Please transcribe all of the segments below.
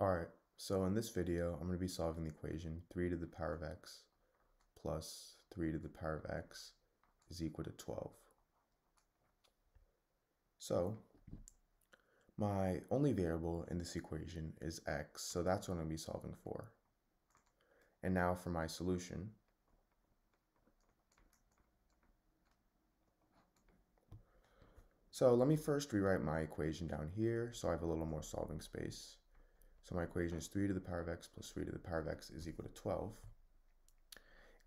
Alright, so in this video, I'm going to be solving the equation 3 to the power of x plus 3 to the power of x is equal to 12. So, my only variable in this equation is x, so that's what I'm going to be solving for. And now for my solution. So let me first rewrite my equation down here so I have a little more solving space. So my equation is 3 to the power of x plus 3 to the power of x is equal to 12.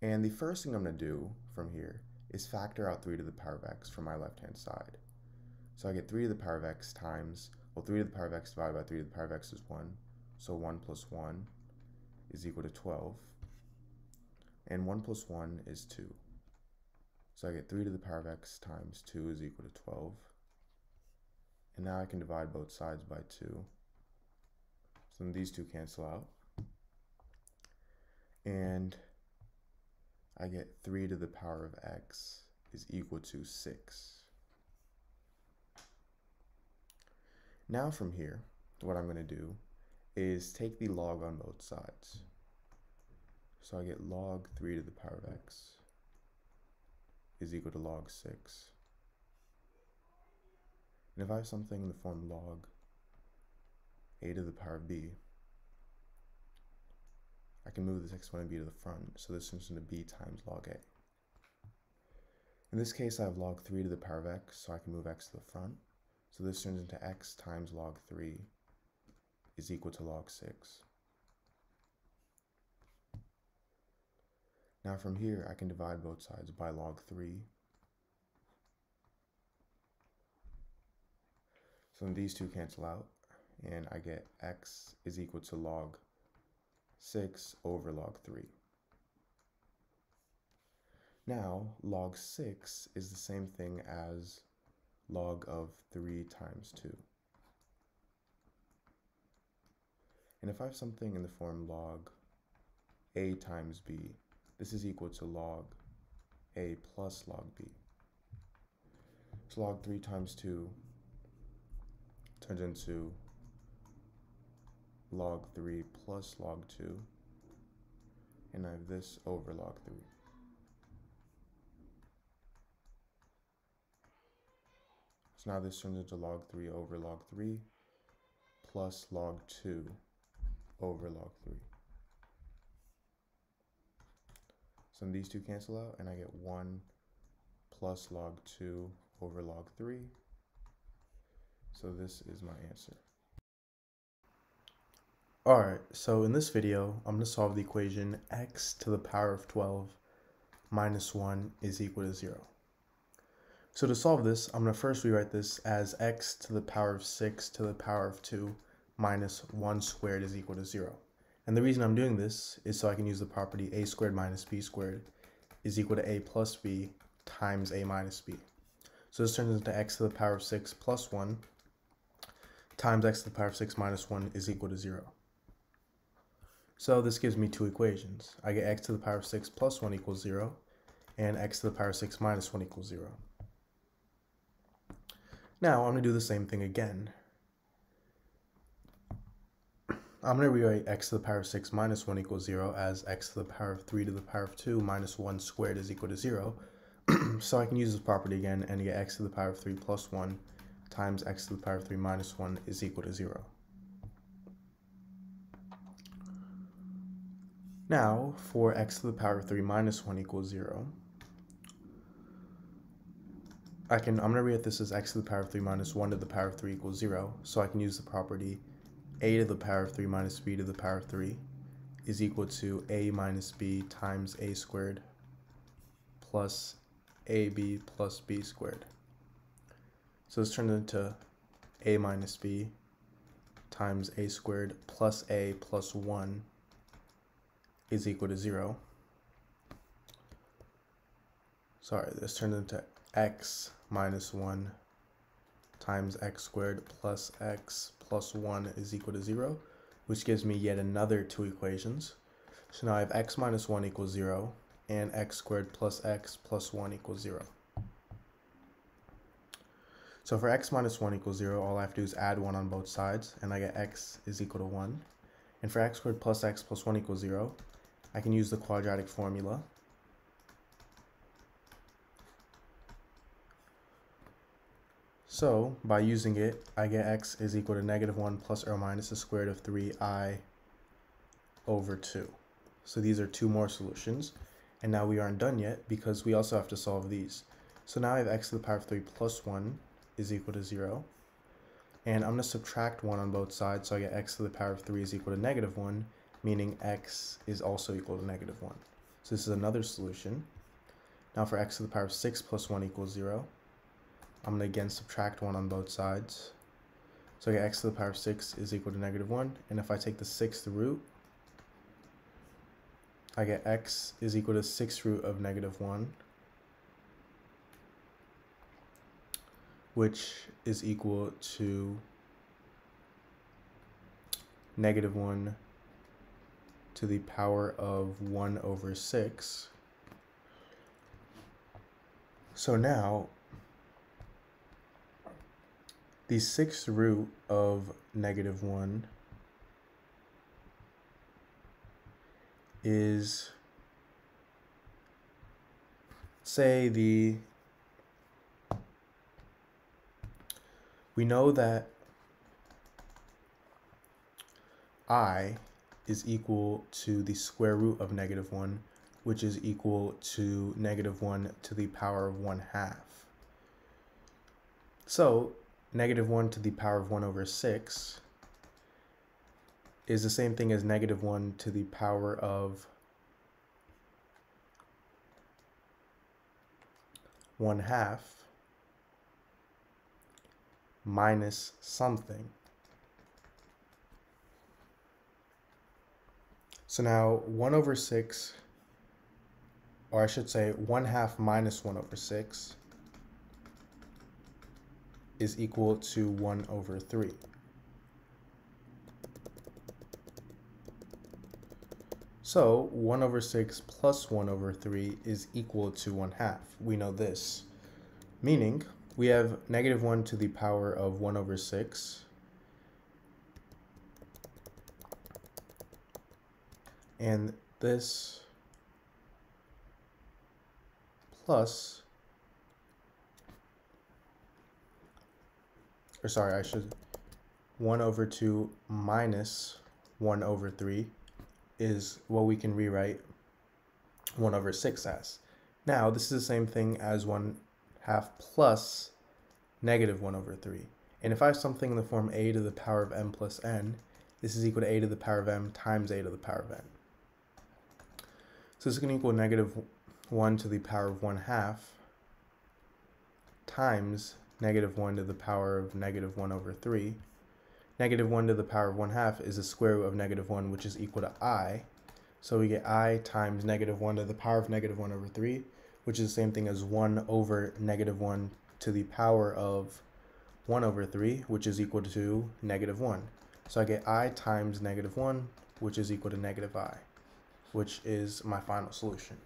And the first thing I'm going to do from here is factor out 3 to the power of x from my left-hand side. So I get 3 to the power of x times, well 3 to the power of x divided by 3 to the power of x is 1. So 1 plus 1 is equal to 12. And 1 plus 1 is 2. So I get 3 to the power of x times 2 is equal to 12. And now I can divide both sides by 2. So then these two cancel out. And I get 3 to the power of x is equal to 6. Now from here, what I'm going to do is take the log on both sides. So I get log 3 to the power of x is equal to log 6. And if I have something in the form log a to the power of b. I can move this exponent b to the front, so this turns into b times log a. In this case, I have log 3 to the power of x, so I can move x to the front. So this turns into x times log 3 is equal to log 6. Now from here, I can divide both sides by log 3. So then these two cancel out and I get x is equal to log 6 over log 3. Now, log 6 is the same thing as log of 3 times 2. And if I have something in the form log a times b, this is equal to log a plus log b. So log 3 times 2 turns into log 3 plus log 2, and I have this over log 3. So now this turns into log 3 over log 3 plus log 2 over log 3. So these two cancel out and I get 1 plus log 2 over log 3. So this is my answer. Alright, so in this video, I'm going to solve the equation x to the power of 12 minus 1 is equal to 0. So to solve this, I'm going to first rewrite this as x to the power of 6 to the power of 2 minus 1 squared is equal to 0. And the reason I'm doing this is so I can use the property a squared minus b squared is equal to a plus b times a minus b. So this turns into x to the power of 6 plus 1 times x to the power of 6 minus 1 is equal to 0. So this gives me two equations. I get x to the power of 6 plus 1 equals 0, and x to the power of 6 minus 1 equals 0. Now I'm going to do the same thing again. I'm going to rewrite x to the power of 6 minus 1 equals 0 as x to the power of 3 to the power of 2 minus 1 squared is equal to 0. so I can use this property again and get x to the power of 3 plus 1 times x to the power of 3 minus 1 is equal to 0. Now, for x to the power of 3 minus 1 equals 0, I can, I'm going to rewrite this as x to the power of 3 minus 1 to the power of 3 equals 0, so I can use the property a to the power of 3 minus b to the power of 3 is equal to a minus b times a squared plus ab plus b squared. So this turns into a minus b times a squared plus a plus 1 is equal to 0. Sorry, this turns into x minus 1 times x squared plus x plus 1 is equal to 0, which gives me yet another two equations. So now I have x minus 1 equals 0 and x squared plus x plus 1 equals 0. So for x minus 1 equals 0, all I have to do is add 1 on both sides, and I get x is equal to 1. And for x squared plus x plus 1 equals 0, I can use the quadratic formula. So, by using it, I get x is equal to negative 1 plus or minus the square root of 3i over 2. So these are two more solutions. And now we aren't done yet because we also have to solve these. So now I have x to the power of 3 plus 1 is equal to 0. And I'm going to subtract 1 on both sides, so I get x to the power of 3 is equal to negative 1, meaning x is also equal to negative 1. So this is another solution. Now for x to the power of 6 plus 1 equals 0, I'm going to again subtract 1 on both sides. So I get x to the power of 6 is equal to negative 1. And if I take the sixth root, I get x is equal to 6 root of negative 1. which is equal to negative 1 to the power of 1 over 6. So now, the sixth root of negative 1 is, say, the we know that i is equal to the square root of negative 1, which is equal to negative 1 to the power of 1 half. So, negative 1 to the power of 1 over 6 is the same thing as negative 1 to the power of 1 half minus something. So now 1 over 6, or I should say 1 half minus 1 over 6 is equal to 1 over 3. So 1 over 6 plus 1 over 3 is equal to 1 half. We know this. Meaning we have negative 1 to the power of 1 over 6. And this plus, or sorry, I should, 1 over 2 minus 1 over 3 is what we can rewrite 1 over 6 as. Now, this is the same thing as 1 half plus negative 1 over 3. And if I have something in the form a to the power of m plus n, this is equal to a to the power of m times a to the power of n. So this is going to equal negative 1 to the power of 1 half times negative 1 to the power of negative 1 over 3. Negative 1 to the power of 1 half is the square root of negative 1, which is equal to i. So we get i times negative 1 to the power of negative 1 over 3, which is the same thing as 1 over negative 1 to the power of 1 over 3, which is equal to negative 1. So I get i times negative 1, which is equal to negative i, which is my final solution.